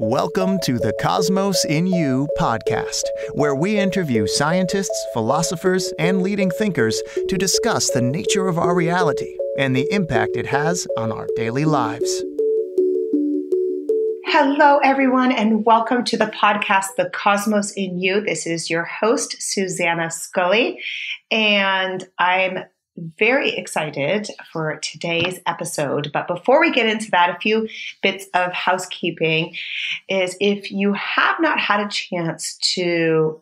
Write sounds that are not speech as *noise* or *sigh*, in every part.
Welcome to the Cosmos in You podcast, where we interview scientists, philosophers, and leading thinkers to discuss the nature of our reality and the impact it has on our daily lives. Hello, everyone, and welcome to the podcast, The Cosmos in You. This is your host, Suzannah Scully, and I'm very excited for today's episode. But before we get into that, a few bits of housekeeping is if you have not had a chance to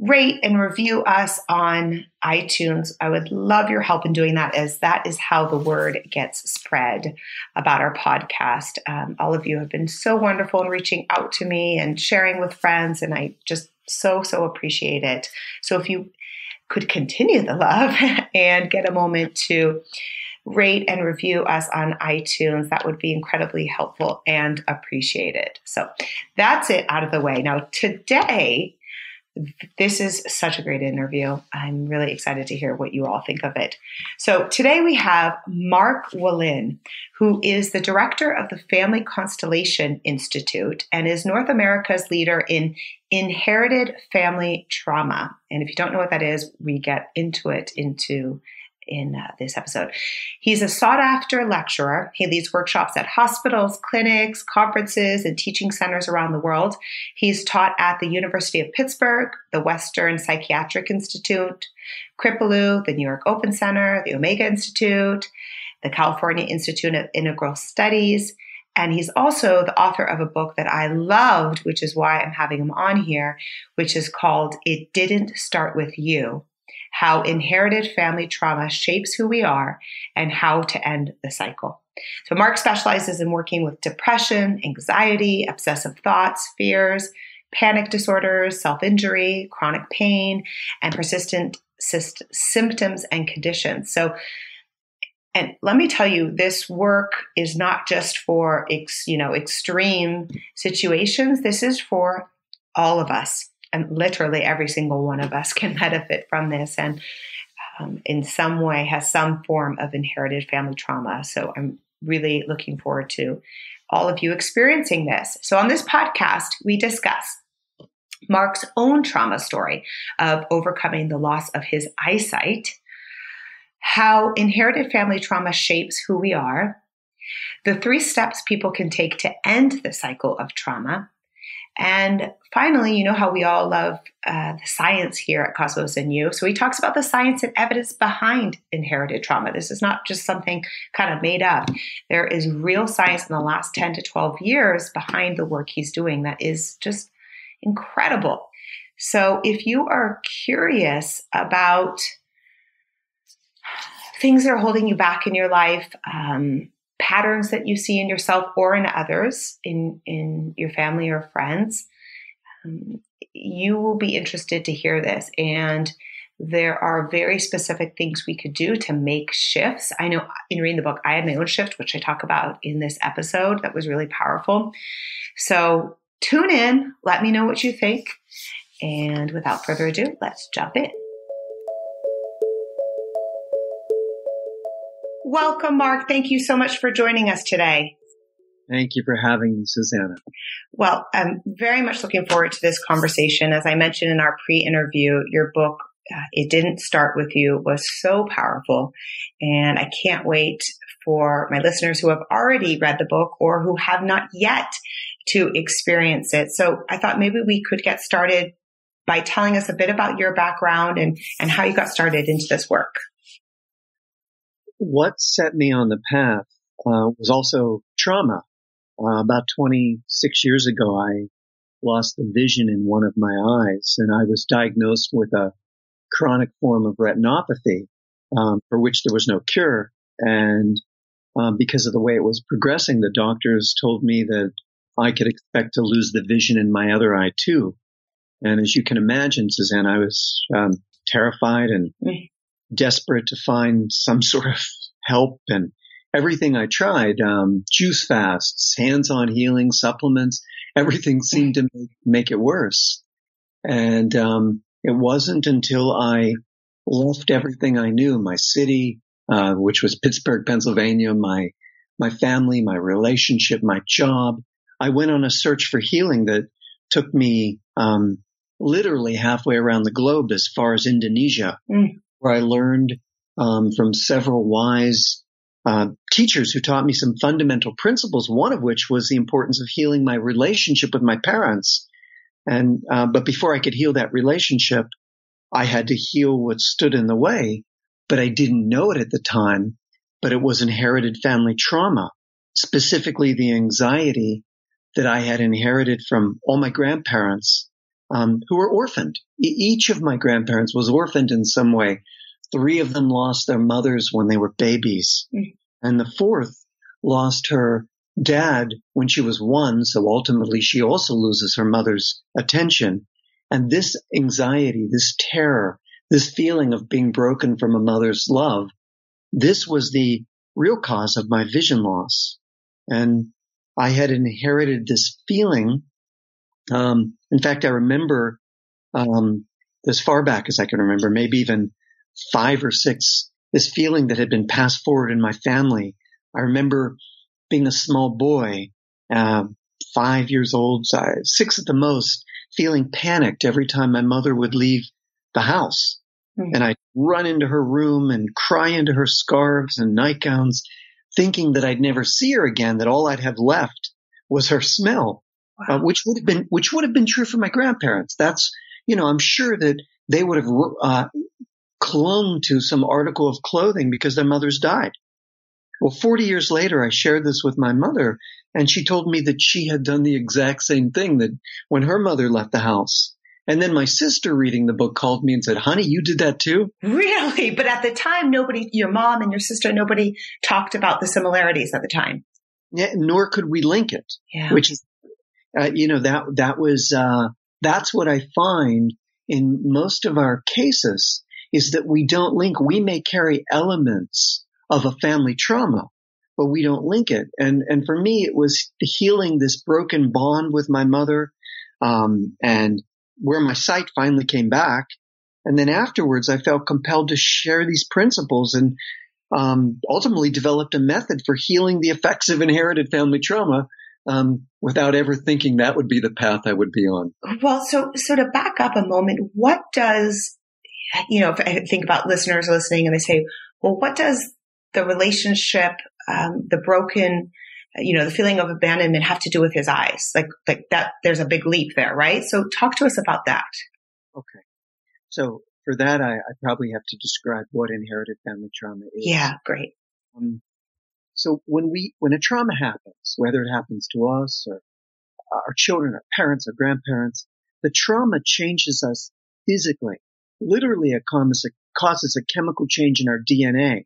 rate and review us on iTunes, I would love your help in doing that, as that is how the word gets spread about our podcast. Um, all of you have been so wonderful in reaching out to me and sharing with friends, and I just so, so appreciate it. So if you could continue the love *laughs* and get a moment to rate and review us on iTunes. That would be incredibly helpful and appreciated. So that's it out of the way. Now, today, this is such a great interview. I'm really excited to hear what you all think of it. So, today we have Mark Wolynn, who is the director of the Family Constellation Institute and is North America's leader in inherited family trauma. And if you don't know what that is, we get into it into in uh, this episode. He's a sought after lecturer. He leads workshops at hospitals, clinics, conferences, and teaching centers around the world. He's taught at the University of Pittsburgh, the Western Psychiatric Institute, Kripalu, the New York Open Center, the Omega Institute, the California Institute of Integral Studies. And he's also the author of a book that I loved, which is why I'm having him on here, which is called It Didn't Start With You how inherited family trauma shapes who we are, and how to end the cycle. So, Mark specializes in working with depression, anxiety, obsessive thoughts, fears, panic disorders, self injury, chronic pain, and persistent syst- symptoms and conditions. So, and let me tell you, this work is not just for ex, you know extreme situations. This is for all of us and literally every single one of us *laughs* can benefit from this and um, in some way has some form of inherited family trauma. So I'm really looking forward to all of you experiencing this. So on this podcast, we discuss Mark's own trauma story of overcoming the loss of his eyesight, how inherited family trauma shapes who we are, the three steps people can take to end the cycle of trauma, and finally, you know how we all love uh, the science here at Cosmos in You. So he talks about the science and evidence behind inherited trauma. This is not just something kind of made up. There is real science in the last 10 to 12 years behind the work he's doing that is just incredible. So if you are curious about things that are holding you back in your life, um, patterns that you see in yourself or in others, in, in your family or friends, um, you will be interested to hear this. And there are very specific things we could do to make shifts. I know in reading the book, I had my own shift, which I talk about in this episode, that was really powerful. So tune in, let me know what you think. And without further ado, let's jump in. Welcome, Mark. Thank you so much for joining us today. Thank you for having me, Suzannah. Well, I'm very much looking forward to this conversation. As I mentioned in our pre-interview, your book, uh, It Didn't Start With You, was so powerful. And I can't wait for my listeners who have already read the book or who have not yet to experience it. So I thought maybe we could get started by telling us a bit about your background and, and how you got started into this work what set me on the path uh, was also trauma. Uh, about 26 years ago, I lost the vision in one of my eyes, and I was diagnosed with a chronic form of retinopathy, um, for which there was no cure. And um, because of the way it was progressing, the doctors told me that I could expect to lose the vision in my other eye too. And as you can imagine, Suzanne, I was um, terrified and mm desperate to find some *laughs* sort of help and everything I tried, um, juice fasts, hands-on healing, supplements, everything seemed to make, make it worse. And, um, it wasn't until I left everything I knew, my city, uh, which was Pittsburgh, Pennsylvania, my, my family, my relationship, my job, I went on a search for healing that took me um, literally halfway around the globe as far as Indonesia, mm. where I learned um, from several wise uh, teachers who taught me some fundamental principles. One of which was the importance of healing my relationship with my parents. And uh, but before I could heal that relationship, I had to heal what stood in the way. But I didn't know it at the time. But it was inherited family trauma, specifically the anxiety that I had inherited from all my grandparents um, who were orphaned. E- each of my grandparents was orphaned in some way. Three of them lost their mothers when they were babies. Mm. And the fourth lost her dad when she was one. So ultimately she also loses her mother's attention. And this anxiety, this terror, this feeling of being broken from a mother's love, this was the real cause of my vision loss. And I had inherited this feeling. Um, in fact, I remember, um, as far back as I can remember, maybe even five or six, this feeling that had been passed forward in my family. I remember being a small boy, uh, five years old, six at the most, feeling panicked every time my mother would leave the house. Mm-hmm. And I'd run into her room and cry into her scarves and nightgowns, thinking that I'd never see her again, that all I'd have left was her smell, uh, wow. uh, which would have been, which would have been true for my grandparents. That's, you know, I'm sure that they would have, uh, clung to some article of clothing because their mothers died. Well, 40 years later, I shared this with my mother and she told me that she had done the exact same thing that when her mother left the house. And then my sister reading the book called me and said, honey, you did that too? Really? But at the time, nobody, your mom and your sister, nobody talked about the similarities at the time. Yeah, nor could we link it. Yeah. Which is, uh, you know, that, that was, uh, that's what I find in most of our cases is that we don't link. We may carry elements of a family trauma, but we don't link it. And, and for me, it was healing this broken bond with my mother, um, and where my sight finally came back. And then afterwards, I felt compelled to share these principles and, um, ultimately developed a method for healing the effects of inherited family trauma um, without ever thinking that would be the path I would be on. Well, so so to back up a moment, what does you know, if I think about listeners listening and they say, well, what does the relationship, um, the broken, you know, the feeling of abandonment have to do with his eyes? Like, like that, there's a big leap there, right? So talk to us about that. Okay. So for that, I, I probably have to describe what inherited family trauma is. Yeah, great. Um, so when we, when a trauma happens, whether it happens to us or our children, our parents, our grandparents, the trauma changes us physically literally a, causes a chemical change in our DNA.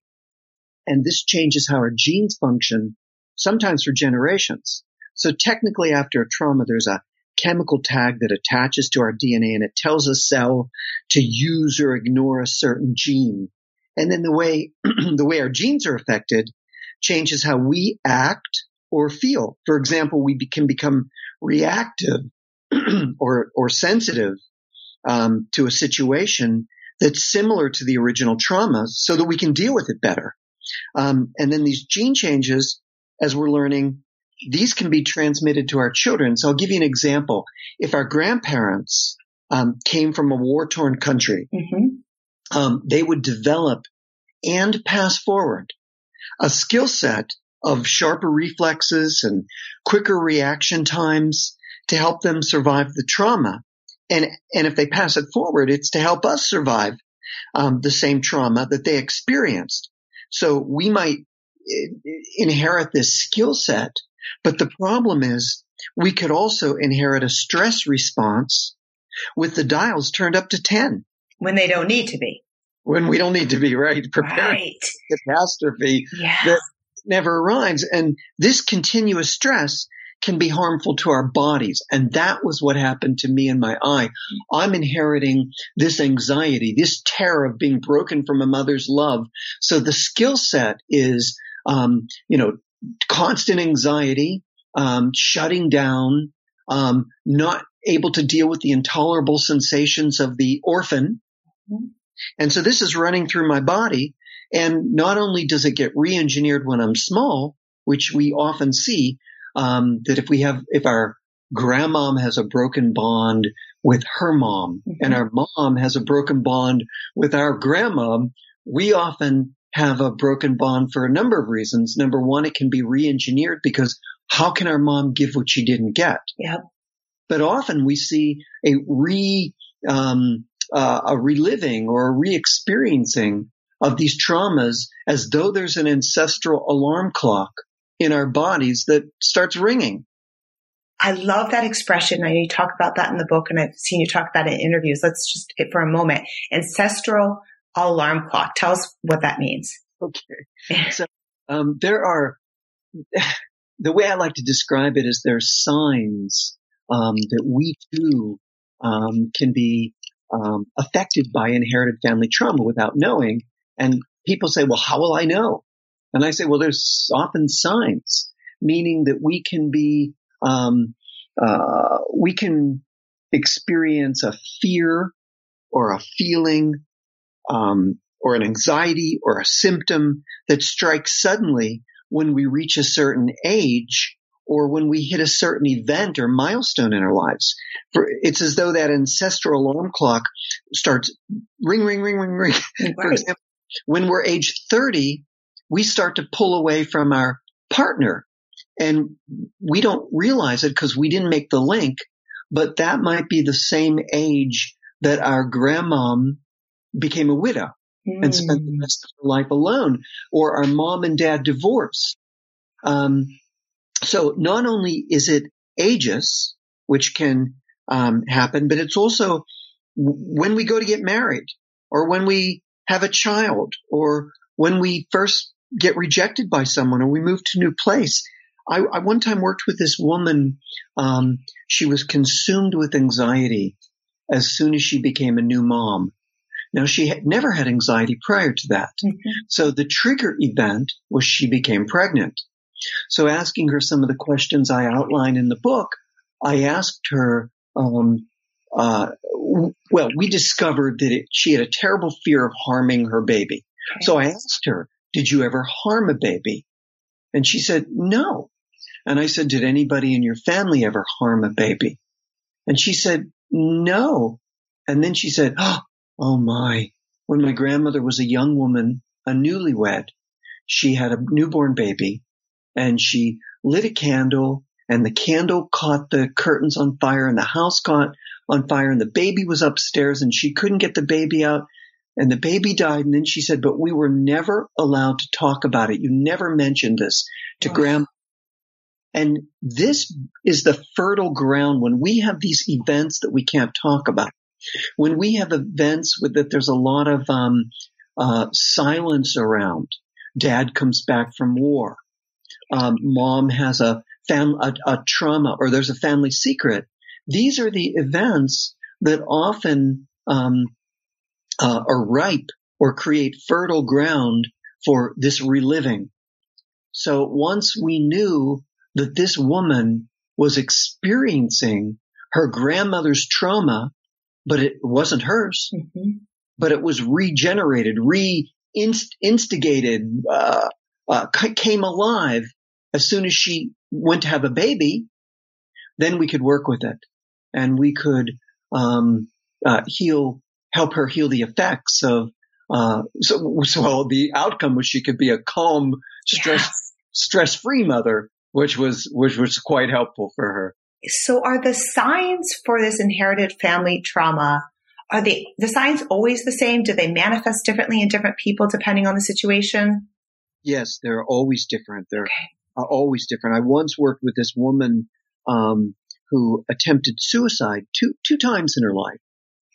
And this changes how our genes function, sometimes for generations. So technically after a trauma, there's a chemical tag that attaches to our DNA and it tells a cell to use or ignore a certain gene. And then the way, *clears throat* the way our genes are affected changes how we act or feel. For example, we be, can become reactive *clears throat* or, or sensitive um, to a situation that's similar to the original trauma so that we can deal with it better. Um, and then these gene changes, as we're learning, these can be transmitted to our children. So I'll give you an example. If our grandparents um, came from a war-torn country, mm-hmm. um, they would develop and pass forward a skill set of sharper reflexes and quicker reaction times to help them survive the trauma and, and if they pass it forward, it's to help us survive um, the same trauma that they experienced. So we might eh, inherit this skill set, but the problem is we could also inherit a stress response with the dials turned up to 10. When they don't need to be. When we don't need to be, right? *laughs* Preparing right. catastrophe yeah. that never arrives. And this continuous stress can be harmful to our bodies. And that was what happened to me in my eye. I'm inheriting this anxiety, this terror of being broken from a mother's love. So the skill set is, um, you know, constant anxiety, um, shutting down, um, not able to deal with the intolerable sensations of the orphan. And so this is running through my body. And not only does it get re-engineered when I'm small, which we often see, um, that if we have, if our grandmom has a broken bond with her mom mm-hmm. and our mom has a broken bond with our grandmom, we often have a broken bond for a number of reasons. Number one, it can be re-engineered because how can our mom give what she didn't get? Yep. But often we see a re, um, uh, a reliving or a re-experiencing of these traumas as though there's an ancestral alarm clock in our bodies that starts ringing. I love that expression. I know you talk about that in the book and I've seen you talk about it in interviews. Let's just for a moment. Ancestral alarm clock. Tell us what that means. Okay. So, um, there are, *laughs* the way I like to describe it is there are signs, um, that we too, um, can be, um, affected by inherited family trauma without knowing. And people say, well, how will I know? And I say, well, there's often signs, meaning that we can be, um, uh, we can experience a fear or a feeling, um, or an anxiety or a symptom that strikes suddenly when we reach a certain age or when we hit a certain event or milestone in our lives. For, it's as though that ancestral alarm clock starts ring, ring, ring, ring, ring. *laughs* Right. For example, when we're age 30, we start to pull away from our partner and we don't realize it because we didn't make the link, but that might be the same age that our grandmom became a widow mm. and spent the hmm. rest of her life alone or our mom and dad divorced. Um, so not only is it ages, which can um, happen, but it's also when we go to get married or when we have a child or when we first get rejected by someone or we move to a new place. I, I one time worked with this woman. Um, she was consumed with anxiety as soon as she became a new mom. Now she had never had anxiety prior to that. Mm-hmm. So the trigger event was she became pregnant. So asking her some of the questions I outline in the book, I asked her, um, uh, well, we discovered that it, she had a terrible fear of harming her baby. Okay. So I asked her, did you ever harm a baby? And she said, no. And I said, did anybody in your family ever harm a baby? And she said, no. And then she said, oh, oh my. When my grandmother was a young woman, a newlywed, she had a newborn baby and she lit a candle and the candle caught the curtains on fire and the house caught on fire and the baby was upstairs and she couldn't get the baby out and the baby died. And then she said, but we were never allowed to talk about it. You never mentioned this to oh. grandma. And this is the fertile ground when we have these events that we can't talk about. When we have events with that there's a lot of, um, uh, silence around. Dad comes back from war. Um, mom has a fam, a, a trauma or there's a family secret. These are the events that often, um, uh, are ripe or create fertile ground for this reliving. So once we knew that this woman was experiencing her grandmother's trauma, but it wasn't hers, mm-hmm. but it was regenerated, re-instigated, uh, uh, came alive as soon as she went to have a baby, then we could work with it and we could, um, uh, heal help her heal the effects of, uh, so, so the outcome was she could be a calm, stress, yes. stress free mother, which was, which was quite helpful for her. So are the signs for this inherited family trauma, are they, the signs always the same? Do they manifest differently in different people depending on the situation? Yes, they're always different. They're okay. always different. I once worked with this woman, um, who attempted suicide two, two times in her life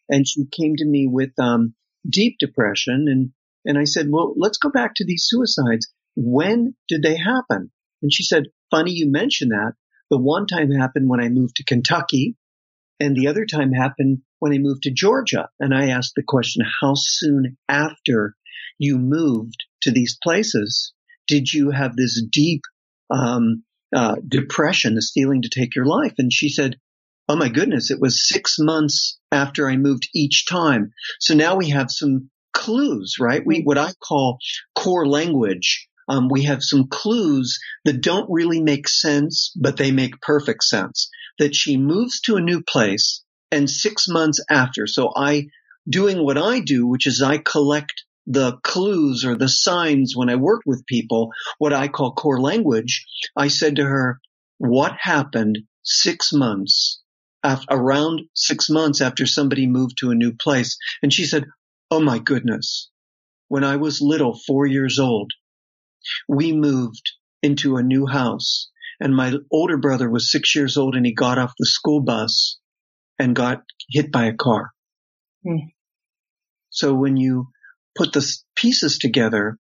and she came to me with um, deep depression and and I said, well, let's go back to these suicides. When did they happen? And she said, funny you mention that. The one time happened when I moved to Kentucky and the other time happened when I moved to Georgia. And I asked the question, how soon after you moved to these places did you have this deep um, uh, depression, this feeling to take your life? And she said, Oh my goodness, it was six months after I moved each time. So now we have some clues, right? We, what I call core language um, we have some clues that don't really make sense, but they make perfect sense. That she moves to a new place and six months after, so I, doing what I do, which is I collect the clues or the signs when I work with people, what I call core language, I said to her, what happened six months around six months after somebody moved to a new place? And she said, Oh my goodness. When I was little, four years old, we moved into a new house and my older brother was six years old and he got off the school bus and got hit by a car. Hmm. So when you put the pieces together,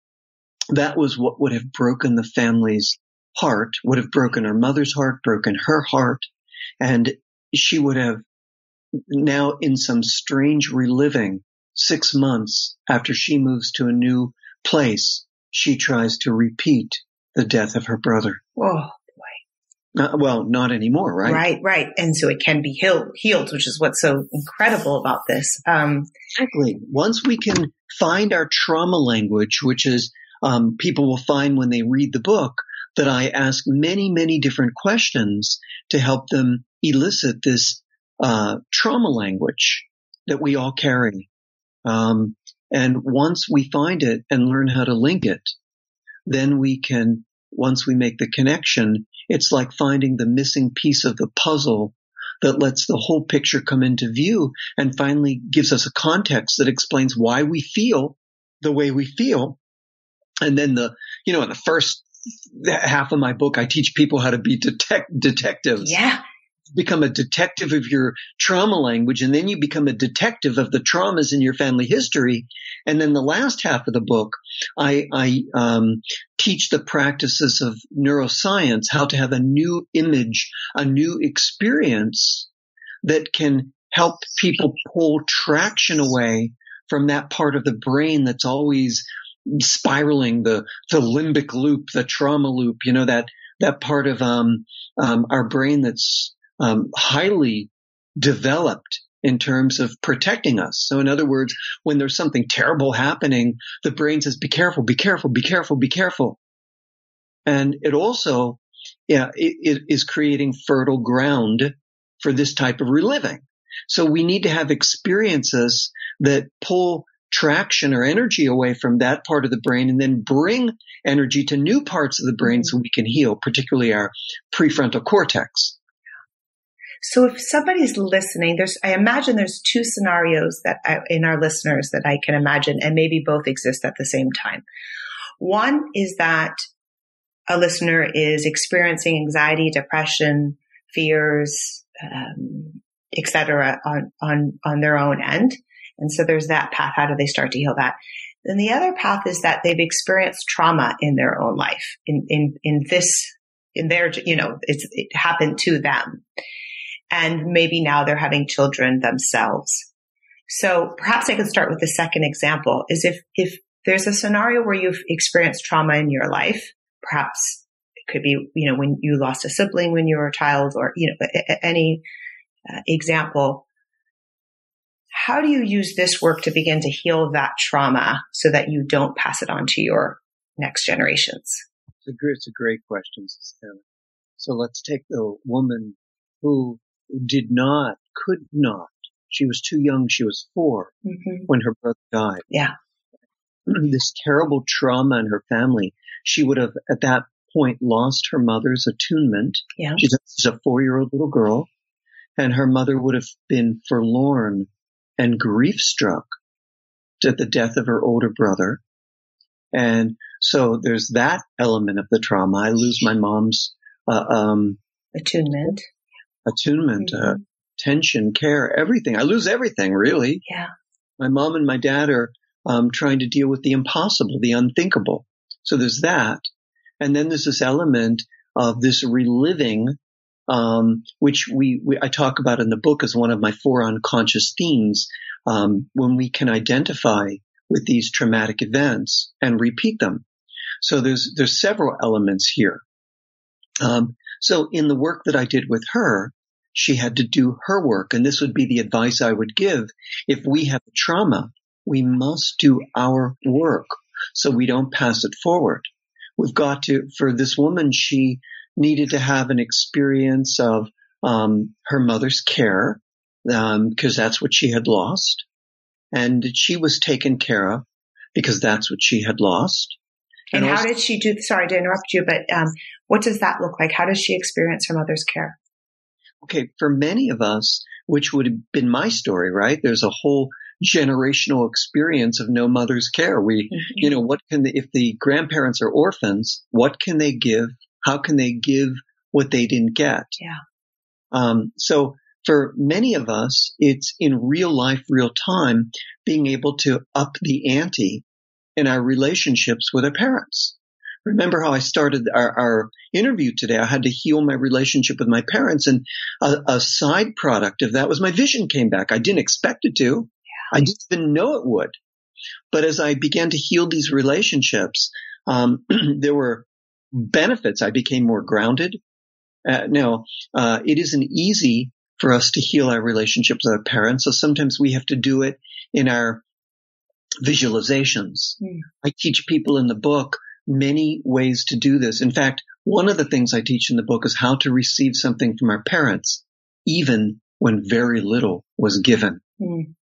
that was what would have broken the family's heart, would have broken her mother's heart, broken her heart, and she would have now in some strange reliving six months after she moves to a new place, she tries to repeat the death of her brother. Oh, not, well, not anymore, right? Right, right. And so it can be healed, healed, which is what's so incredible about this. Um, exactly. Once we can find our trauma language, which is um, people will find when they read the book that I ask many, many different questions to help them elicit this uh, trauma language that we all carry. Um, and once we find it and learn how to link it, then we can, once we make the connection, it's like finding the missing piece of the puzzle that lets the whole picture come into view and finally gives us a context that explains why we feel the way we feel. And then the, you know, in the first half of my book, I teach people how to be detect detectives. Yeah become a detective of your trauma language and then you become a detective of the traumas in your family history. And then the last half of the book, I, I um, teach the practices of neuroscience, how to have a new image, a new experience that can help people pull traction away from that part of the brain that's always spiraling the, the limbic loop, the trauma loop, you know, that, that part of, um, um, our brain that's um, highly developed in terms of protecting us. So in other words, when there's something terrible happening, the brain says, be careful, be careful, be careful, be careful. And it also, yeah, it, it is creating fertile ground for this type of reliving. So we need to have experiences that pull traction or energy away from that part of the brain and then bring energy to new parts of the brain so we can heal, particularly our prefrontal cortex. So if somebody's listening, there's, I imagine there's two scenarios that I, in our listeners that I can imagine and maybe both exist at the same time. One is that a listener is experiencing anxiety, depression, fears, um, etc. on, on, on their own end. And so there's that path. How do they start to heal that? Then the other path is that they've experienced trauma in their own life, in, in, in this, in their, you know, it's, it happened to them and maybe now they're having children themselves. So perhaps I could start with the second example is if, if there's a scenario where you've experienced trauma in your life, perhaps it could be, you know, when you lost a sibling when you were a child or, you know, any uh, example. How do you use this work to begin to heal that trauma so that you don't pass it on to your next generations? It's a great, it's a great question, Suzannah. So let's take the woman who did not, could not. She was too young. She was 4 mm-hmm. when her brother died. Yeah. *clears throat* this terrible trauma in her family. She would have at that point lost her mother's attunement. Yeah. She's a, four year old little girl and her mother would have been forlorn and grief struck at the death of her older brother. And so there's that element of the trauma. I lose my mom's uh, um, attunement attunement, uh, mm-hmm. uh, tension, care, everything. I lose everything really. Yeah. My mom and my dad are um, trying to deal with the impossible, the unthinkable. So there's that. And then there's this element of this reliving, um, which we, we, I talk about in the book as one of my four unconscious themes. Um, when we can identify with these traumatic events and repeat them. So there's there's several elements here. Um, so in the work that I did with her, she had to do her work. And this would be the advice I would give. If we have trauma, we must do our work so we don't pass it forward. we've got to, for this woman, she needed to have an experience of um, her mother's care because um, that's what she had lost. And she was taken care of because that's what she had lost. And, and how also, did she do? Sorry to interrupt you, but um, what does that look like? How does she experience her mother's care? Okay, for many of us, which would have been my story, right? There's a whole generational experience of no mother's care. We, mm-hmm. you know, what can the, if the grandparents are orphans, what can they give? How can they give what they didn't get? Yeah. Um, so for many of us, it's in real life, real time, being able to up the ante in our relationships with our parents. Remember how I started our, our interview today? I had to heal my relationship with my parents and a, a, side product of that was my vision came back. I didn't expect it to. Yeah. I didn't even know it would. But as I began to heal these relationships, um, *clears throat* there were benefits. I became more grounded. Uh, now, uh, it isn't easy for us to heal our relationships with our parents. So sometimes we have to do it in our visualizations. Mm. I teach people in the book many ways to do this. In fact, one of the things I teach in the book is how to receive something from our parents, even when very little was given. Mm.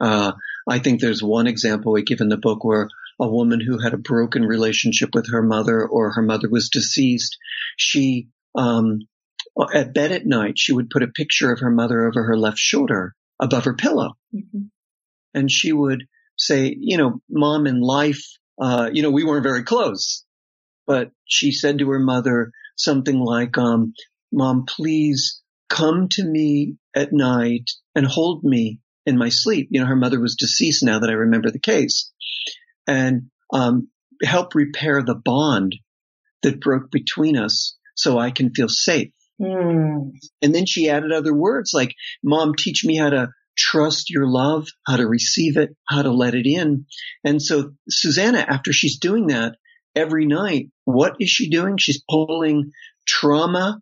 Uh, I think there's one example we give in the book where a woman who had a broken relationship with her mother or her mother was deceased, she, um, at bed at night, she would put a picture of her mother over her left shoulder above her pillow. Mm-hmm. And she would say, you know, mom in life, uh, you know, we weren't very close, but she said to her mother something like, um, mom, please come to me at night and hold me in my sleep. You know, her mother was deceased now that I remember the case and, um, help repair the bond that broke between us so I can feel safe. Mm. And then she added other words like, mom, teach me how to trust your love, how to receive it, how to let it in. And so Suzannah, after she's doing that every night, what is she doing? She's pulling trauma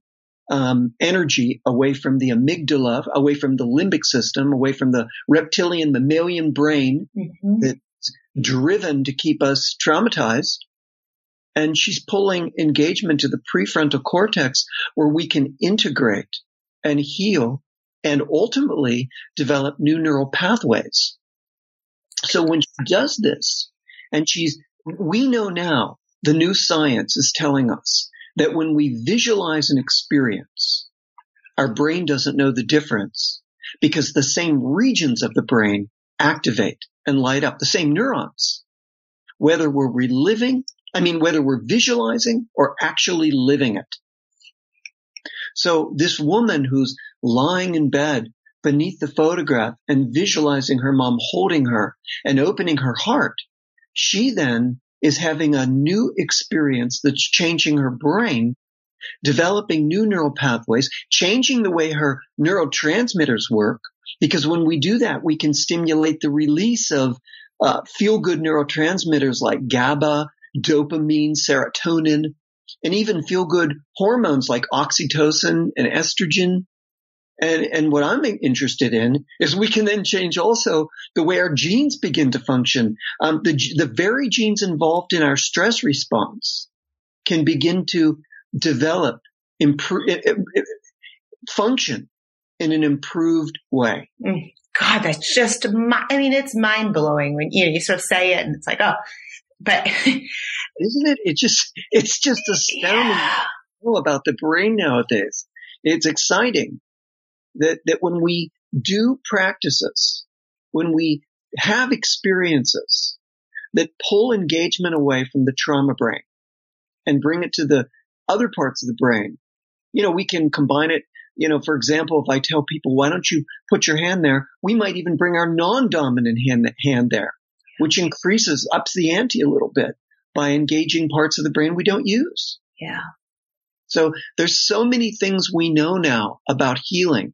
um, energy away from the amygdala, away from the limbic system, away from the reptilian mammalian brain mm-hmm. that's driven to keep us traumatized. And she's pulling engagement to the prefrontal cortex where we can integrate and heal and ultimately develop new neural pathways. So when she does this and she's, we know now the new science is telling us that when we visualize an experience, our brain doesn't know the difference because the same regions of the brain activate and light up the same neurons, whether we're reliving, I mean, whether we're visualizing or actually living it. So this woman who's lying in bed beneath the photograph and visualizing her mom holding her and opening her heart, she then is having a new experience that's changing her brain, developing new neural pathways, changing the way her neurotransmitters work. Because when we do that, we can stimulate the release of uh, feel good neurotransmitters like GABA, dopamine, serotonin, and even feel good hormones like oxytocin and estrogen. And, and what I'm interested in is we can then change also the way our genes begin to function. Um, the, the very genes involved in our stress response can begin to develop, improve, function in an improved way. Mm. God, that's just, I mean, it's mind blowing when you know, you sort of say it and it's like, oh, but *laughs* isn't it? It just, it's just astounding yeah. about the brain nowadays. It's exciting that, that when we do practices, when we have experiences that pull engagement away from the trauma brain and bring it to the other parts of the brain, you know, we can combine it. You know, for example, if I tell people, why don't you put your hand there? We might even bring our non-dominant hand, hand there which increases, ups the ante a little bit by engaging parts of the brain we don't use. Yeah. So there's so many things we know now about healing.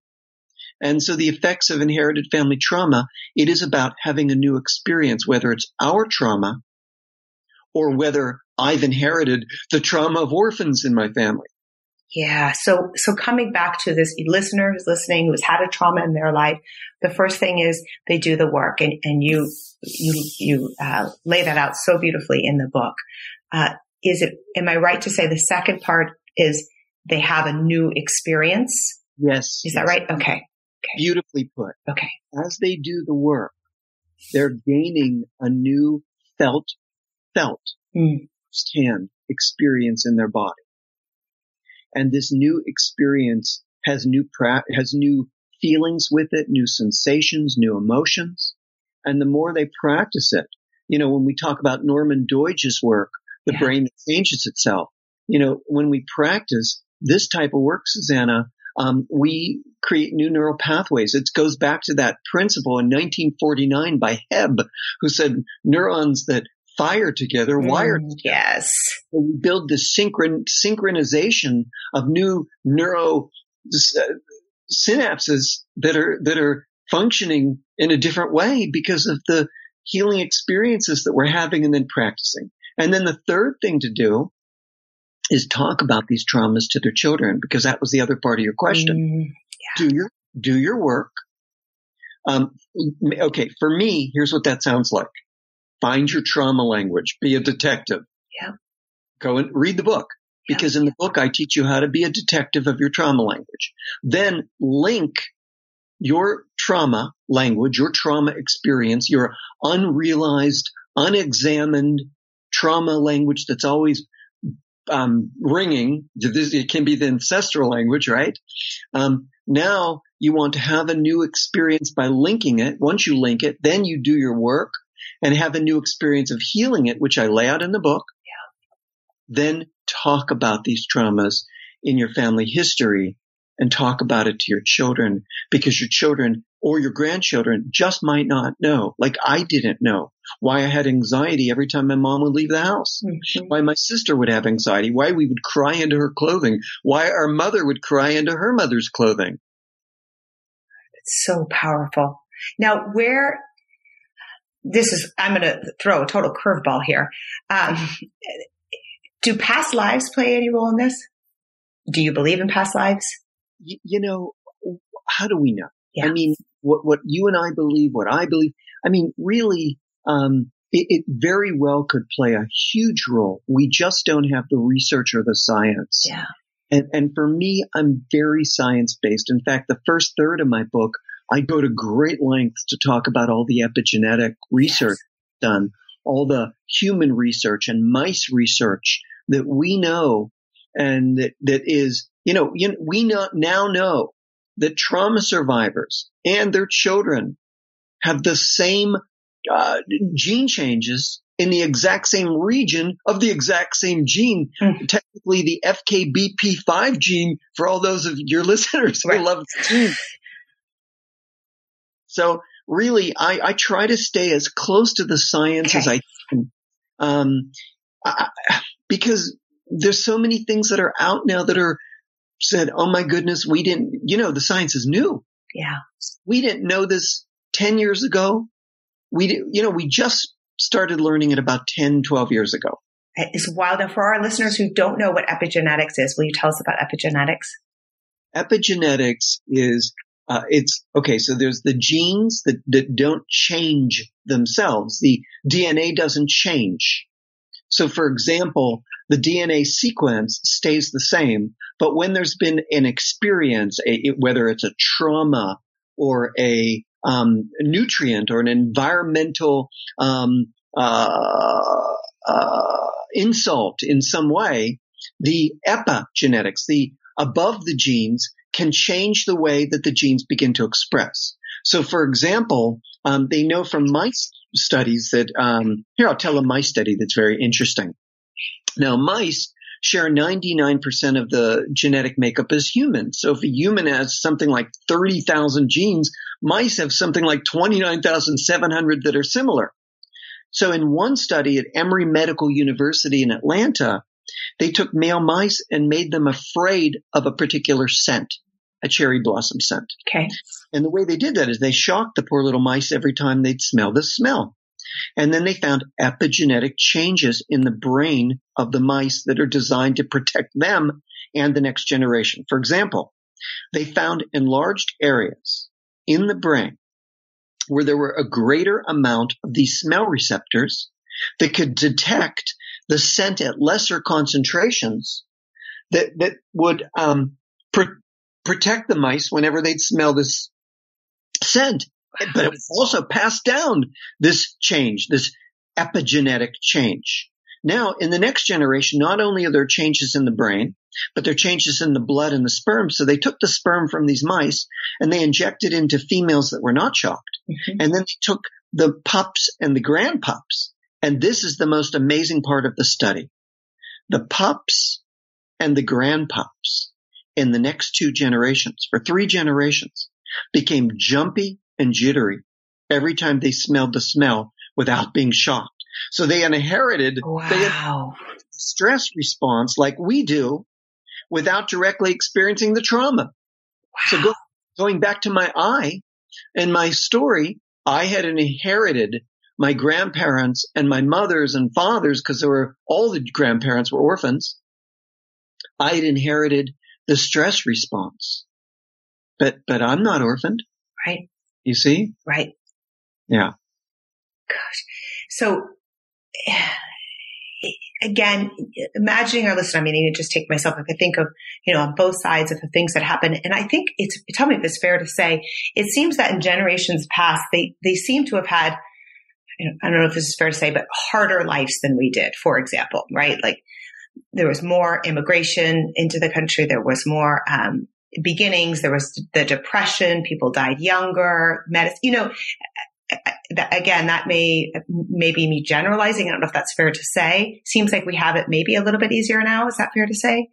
And so the effects of inherited family trauma, it is about having a new experience, whether it's our trauma or whether I've inherited the trauma of orphans in my family. Yeah. So, so coming back to this listener who's listening, who's had a trauma in their life, the first thing is they do the work and, and you, you, you, uh, lay that out so beautifully in the book. Uh, is it, am I right to say the second part is they have a new experience? Yes. Is that right? Okay. Beautifully put. Okay. As they do the work, they're gaining a new felt, felt, Mm. firsthand experience in their body. And this new experience has new pra- has new feelings with it, new sensations, new emotions. And the more they practice it, you know, when we talk about Norman Doidge's work, the Yeah. brain that changes itself, you know, when we practice this type of work, Suzannah, um, we create new neural pathways. It goes back to that principle in 1949 by Hebb, who said neurons that fire together wire Mm, yes. so we build this synchron synchronization of new neuro uh, synapses that are that are functioning in a different way because of the healing experiences that we're having and then practicing. And then the third thing to do is talk about these traumas to their children because that was the other part of your question. Mm, Do your do your work. Um, okay, for me, here's what that sounds like. Find your trauma language. Be a detective. Yeah. Go and read the book Yeah. because in the book I teach you how to be a detective of your trauma language. Then link your trauma language, your trauma experience, your unrealized, unexamined trauma language that's always um, ringing. It can be the ancestral language, right? Um, now you want to have a new experience by linking it. Once you link it, then you do your work and have a new experience of healing it, which I lay out in the book. Then talk about these traumas in your family history and talk about it to your children because your children or your grandchildren just might not know. Like I didn't know why I had anxiety every time my mom would leave the house mhm. why my sister would have anxiety, why we would cry into her clothing, why our mother would cry into her mother's clothing. It's so powerful. Now, where this is, I'm going to throw a total curveball here. Um, *laughs* do past lives play any role in this? Do you believe in past lives? Y- you know, how do we know? Yeah. I mean, what, what you and I believe, what I believe, I mean, really, um, it, it very well could play a huge role. We just don't have the research or the science. Yeah. And, and for me, I'm very science based. In fact, the first third of my book, I go to great lengths to talk about all the epigenetic research done, all the human research and mice research that we know and that, that is, you know, you we know, now know that trauma survivors and their children have the same uh, gene changes in the exact same region of the exact same gene. Mhm. Technically, the FKBP5 gene for all those of your *laughs* listeners who Right. love the gene. So really, I, I try to stay as close to the science as I can, um, I- because there's so many things that are out now that are said, "Oh my goodness, we didn't." You know, the science is new. Yeah. We didn't know this 10 years ago. We, you know, we just started learning it about 10, 12 years ago. It's wild. And for our listeners who don't know what epigenetics is, will you tell us about epigenetics? Epigenetics is, uh, it's, okay, so there's the genes that, that don't change themselves. The DNA doesn't change. So for example, the DNA sequence stays the same, but when there's been an experience, a, it- whether it's a trauma or a um, nutrient or an environmental um, uh, uh, insult in some way, the epigenetics, the above the genes, can change the way that the genes begin to express. So, for example, um, they know from mice studies that um, here I'll tell a mice study that's very interesting. Now, mice share 99% of the genetic makeup as humans. So if a human has something like 30,000 genes, mice have something like 29,700 that are similar. So in one study at Emory Medical University in Atlanta, they took male mice and made them afraid of a particular scent, a cherry blossom scent. Okay. And the way they did that is they shocked the poor little mice every time they'd smell the smell. And then they found epigenetic changes in the brain of the mice that are designed to protect them and the next generation. For example, they found enlarged areas in the brain where there were a greater amount of these smell receptors that could detect the scent at lesser concentrations that, that would, um, pr- protect the mice whenever they'd smell this scent. But it also passed down this change, this epigenetic change. Now, in the next generation, not only are there changes in the brain, but there are changes in the blood and the sperm. So they took the sperm from these mice and they injected into females that were not shocked. Mm-hmm. And then they took the pups and the grandpups. And this is the most amazing part of the study. The pups and the grandpups in the next two generations, for three generations, became jumpy and jittery every time they smelled the smell without being shocked. So they inherited wow. stress response like we do without directly experiencing the trauma. Wow. So go, going back to my eye and my story, I had inherited my grandparents and my mothers and fathers because there were all the grandparents were orphans. I had inherited the stress response, but, but I'm not orphaned. Right. You see? Right. Yeah. Gosh. So again, imagining our listener, I mean, I just take myself, if I think of, you know, on both sides of the things that happen. And I think it's, tell me if it's fair to say, it seems that in generations past, they, they seem to have had, you I don't know if this is fair to say, but harder lives than we did, for example, right? Like there was more immigration into the country. There was more, um, beginnings. There was the depression. People died younger. Medicine, you know, again, that may, may be me generalizing. I don't know if that's fair to say. Seems like we have it maybe a little bit easier now. Is that fair to say?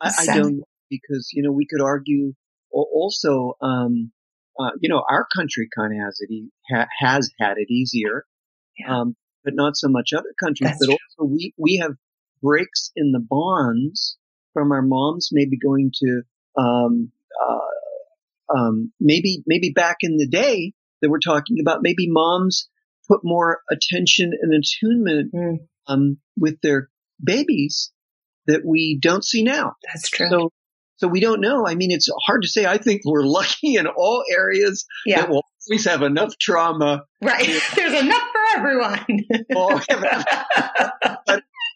I, I don't because, you know, we could argue also, um, uh, you know, our country kind of has it, e- ha- has had it easier, yeah. um, but not so much other countries. That's but true. also we, we have breaks in the bonds from our moms maybe going to, um, uh, um, maybe, maybe back in the day, that we're talking about. Maybe moms put more attention and attunement mm. um, with their babies that we don't see now. That's true. So, so we don't know. I mean, it's hard to say. I think we're lucky in all areas yeah. that we'll always have enough trauma. Right. *laughs* There's enough for everyone. *laughs*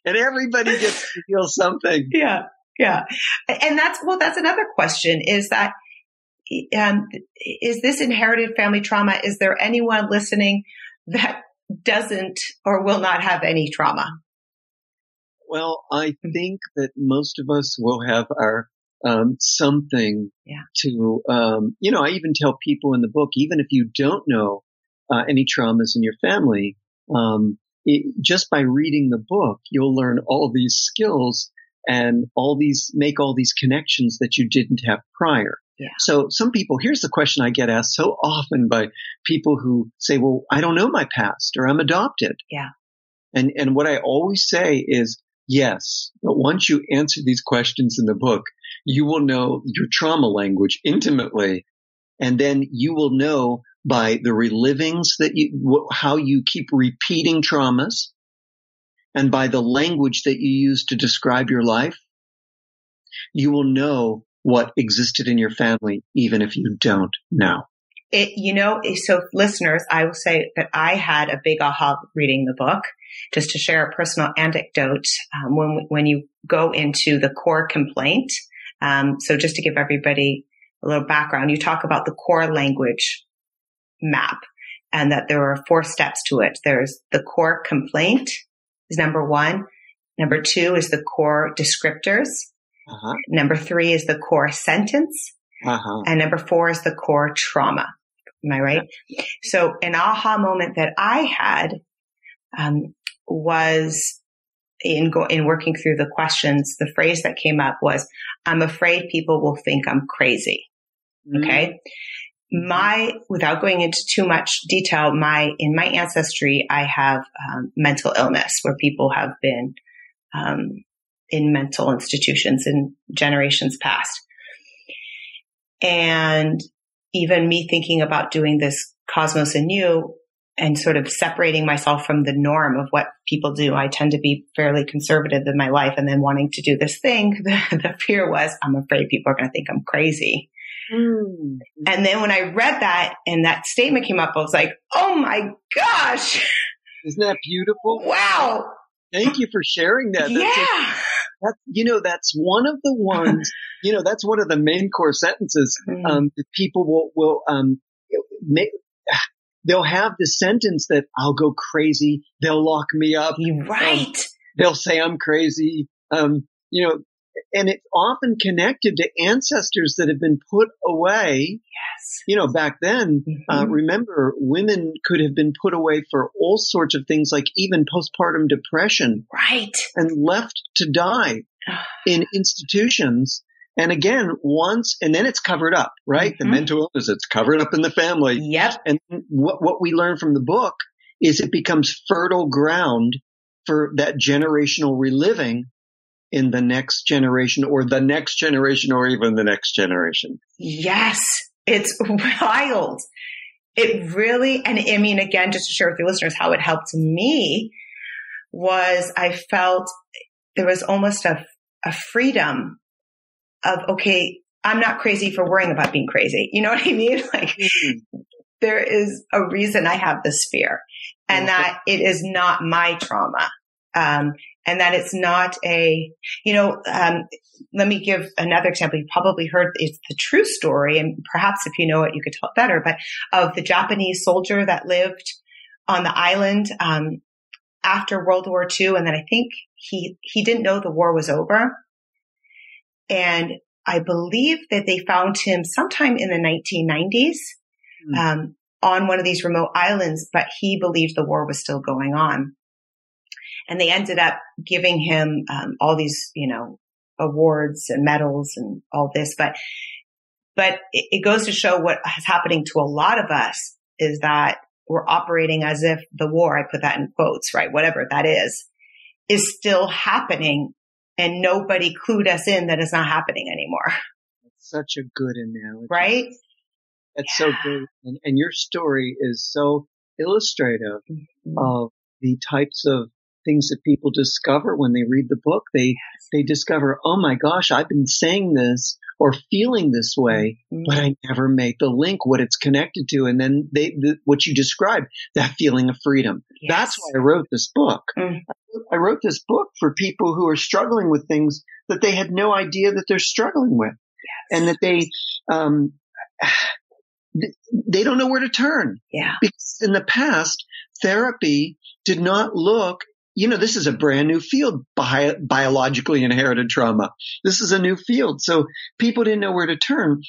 and everybody gets to feel something. Yeah. Yeah. And that's, well, that's another question is that um, is this inherited family trauma? Is there anyone listening that doesn't or will not have any trauma? Well, I hmm. think that most of us will have our um, something yeah. to, um, you know, I even tell people in the book, even if you don't know uh, any traumas in your family, um, it, just by reading the book, you'll learn all these skills and all these make all these connections that you didn't have prior. Yeah. So some people, here's the question I get asked so often by people who say, well, I don't know my past or I'm adopted. Yeah. And, and what I always say is, yes, but once you answer these questions in the book, you will know your trauma language intimately. And then you will know by the relivings that you, how you keep repeating traumas and by the language that you use to describe your life, you will know what existed in your family, even if you don't know. It, you know, so listeners, I will say that I had a big aha reading the book. Just to share a personal anecdote, um, when when you go into the core complaint, um, so just to give everybody a little background, you talk about the core language map, and that there are four steps to it. There's the core complaint is number one. Number two is the core descriptors. Uh-huh. Number three is the core sentence. Uh-huh. And number four is the core trauma. Am I right? Yeah. So an aha moment that I had, um, was in go, in working through the questions, the phrase that came up was, I'm afraid people will think I'm crazy. Mm-hmm. Okay. My, without going into too much detail, my, in my ancestry, I have um, mental illness where people have been, um, in mental institutions in generations past. And even me thinking about doing this Cosmos in You and sort of separating myself from the norm of what people do. I tend to be fairly conservative in my life and then wanting to do this thing. *laughs* The, the fear was I'm afraid people are going to think I'm crazy. Mm. And then when I read that and that statement came up, I was like, Oh my gosh. Isn't that beautiful? Wow. Thank you for sharing that. That's yeah. That, you know, that's one of the ones, *laughs* you know, that's one of the main core sentences. Mm. Um, that people will, will, um, make, they'll have the sentence that I'll go crazy. They'll lock me up. You're right. Um, they'll say I'm crazy. Um, you know, and it's often connected to ancestors that have been put away. yes. You know, back then, uh, Mhm. remember, women could have been put away for all sorts of things, like even postpartum depression, right. and left to die *sighs* in institutions. And again, once, and then it's covered up, right? The Mhm. mental illness, it's covered up in the family. Yep. And what, what we learn from the book is it becomes fertile ground for that generational reliving in the next generation or the next generation or even the next generation. Yes. It's wild. It really, and I mean, again, just to share with your listeners how it helped me was I felt there was almost a, a freedom of, okay, I'm not crazy for worrying about being crazy. You know what I mean? *laughs* Like there is a reason I have this fear and that it is not my trauma. Um, and that it's not a, you know, um, let me give another example. You probably heard it's the true story, and perhaps if you know it, you could tell it better. But of the Japanese soldier that lived on the island um, after World War II, and then I think he he didn't know the war was over, and I believe that they found him sometime in the 1990s Hmm. um, on one of these remote islands, but he believed the war was still going on. And they ended up giving him um, all these, you know, awards and medals and all this. But, but it, it goes to show what is happening to a lot of us is that we're operating as if the war, I put that in quotes, right? Whatever that is, is still happening and nobody clued us in that it's not happening anymore, It's such a good analogy. right? It's so good. And, and your story is so illustrative Mhm. of the types of things that people discover when they read the book. They, they discover, oh my gosh, I've been saying this or feeling this way, Mhm. but I never made the link what it's connected to. And then they, the, what you described, that feeling of freedom. That's why I wrote this book. Mm. I wrote this book for people who are struggling with things that they had no idea that they're struggling with and that they, um, they don't know where to turn Yeah. because in the past therapy did not look you know this is a brand new field bi- biologically inherited trauma this is a new field so people didn't know where to turn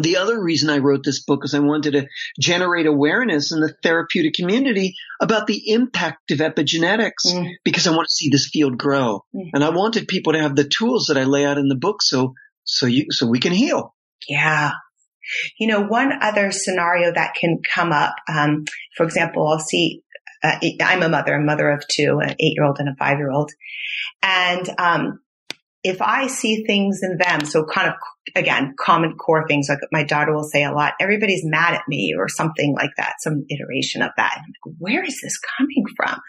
the other reason I wrote this book is I wanted to generate awareness in the therapeutic community about the impact of epigenetics Mm. because I want to see this field grow. Mm. And I wanted people to have the tools that I lay out in the book so so you so we can heal. Yeah. You know, one other scenario that can come up, um, for example, I'll see, uh, I'm a mother, a mother of two, an eight year old and a five year old. And, um, if I see things in them, so kind of, again, common core things, like my daughter will say a lot, everybody's mad at me or something like that, some iteration of that. Like, where is this coming from?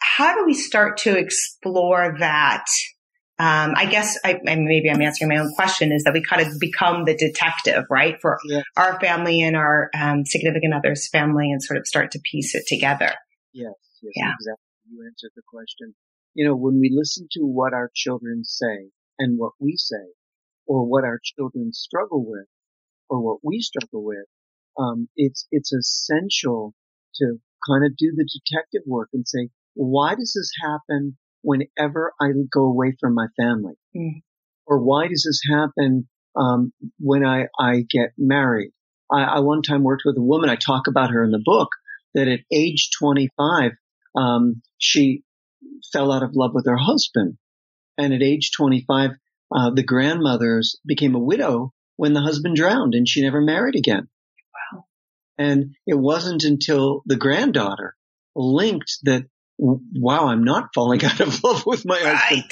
How do we start to explore that? Um, I guess I, and maybe I'm answering my own question is that we kind of become the detective, right? For Yeah. our family and our um, significant other's family and sort of start to piece it together. Yes, yes, Yeah. exactly. You answered the question. You know, when we listen to what our children say and what we say, or what our children struggle with, or what we struggle with, um, it's it's essential to kind of do the detective work and say, why does this happen whenever I go away from my family, Mm. or why does this happen um, when I I get married? I, I one time worked with a woman. I talk about her in the book that at age 25, um, she fell out of love with her husband. And at age 25, uh, the grandmothers became a widow when the husband drowned and she never married again. Wow. And it wasn't until the granddaughter linked that, wow, I'm not falling *laughs* out of love with my husband.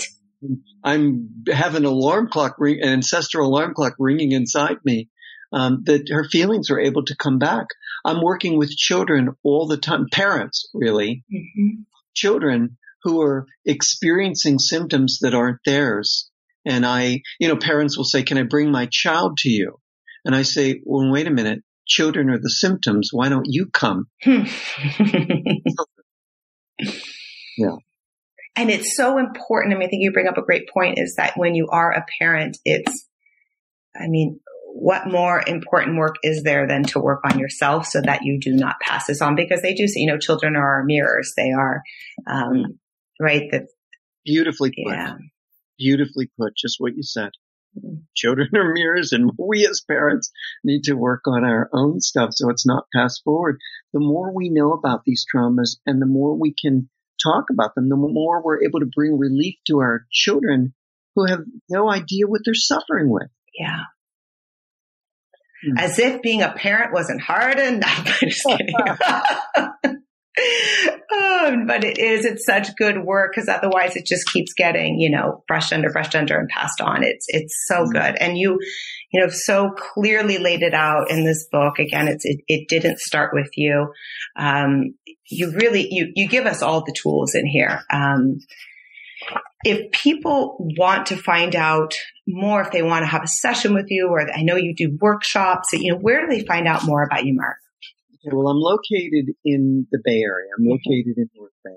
I'm having an alarm clock ring, an ancestral alarm clock ringing inside me. Um, that her feelings are able to come back. I'm working with children all the time, parents really, Mhm. children who are experiencing symptoms that aren't theirs. And I, you know, parents will say, can I bring my child to you? And I say, well, wait a minute. Children are the symptoms. Why don't you come? *laughs* Yeah. And it's so important. I mean, I think you bring up a great point is that when you are a parent, it's, I mean, what more important work is there than to work on yourself so that you do not pass this on? Because they do say, you know, children are our mirrors. They are, um, right? That beautifully put. Yeah. Beautifully put. Just what you said. Children are mirrors and *laughs* we as parents need to work on our own stuff so it's not passed forward. The more we know about these traumas and the more we can talk about them, the more we're able to bring relief to our children who have no idea what they're suffering with. Yeah. Hmm. As if being a parent wasn't hard enough. *laughs* I'm just kidding. *laughs* um, but it is, it's such good work because otherwise it just keeps getting, you know, brushed under, brushed under and passed on. It's, it's so mm-hmm. good. And you, you know, so clearly laid it out in this book. Again, it's, it, it didn't start with you. Um, you really, you, you give us all the tools in here. Um, if people want to find out more, if they want to have a session with you, or I know you do workshops, you know, where do they find out more about you, Mark? Okay, well, I'm located in the Bay Area. I'm mm-hmm. located in North Bay.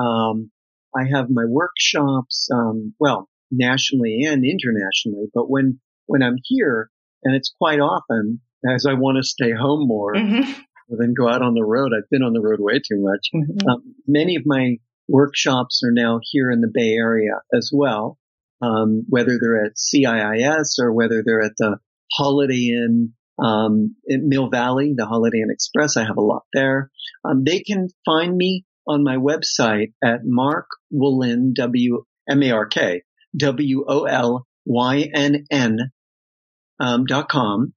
Um, I have my workshops, um, well, nationally and internationally, but when, when I'm here, and it's quite often as I want to stay home more mm-hmm. than go out on the road. I've been on the road way too much. Mm-hmm. Um, many of my workshops are now here in the Bay Area as well, um, whether they're at CIIS or whether they're at the Holiday Inn um, Mill Valley, the Holiday Inn Express. I have a lot there. Um, they can find me on my website at Mark Wolynn, W M A R K W O L Y N N um, dot com,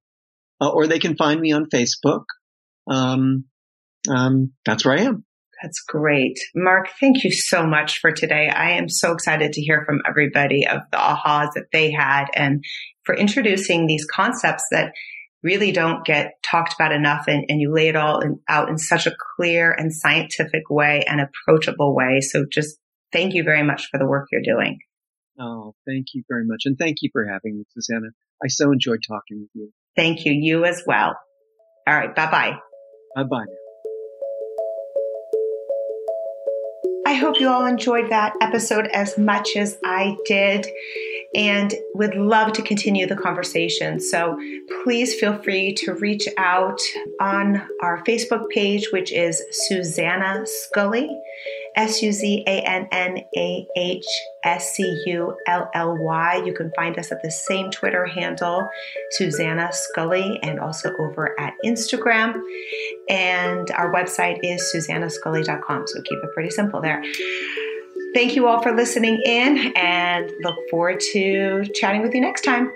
uh, or they can find me on Facebook. Um, um, that's where I am. That's great. Mark, thank you so much for today. I am so excited to hear from everybody of the ahas that they had and for introducing these concepts that really don't get talked about enough and, and you lay it all in, out in such a clear and scientific way and approachable way. So just thank you very much for the work you're doing. Oh, thank you very much. And thank you for having me, Suzannah. I so enjoyed talking with you. Thank you. You as well. All right. Bye bye. Bye bye. Hope you all enjoyed that episode as much as I did and would love to continue the conversation. So please feel free to reach out on our Facebook page, which is Suzannah Scully, S U Z A N N A H S C U L L Y. You can find us at the same Twitter handle, Suzannah Scully, and also over at Instagram. And our website is suzannahscully.com. So keep it pretty simple there. Thank you all for listening in and look forward to chatting with you next time.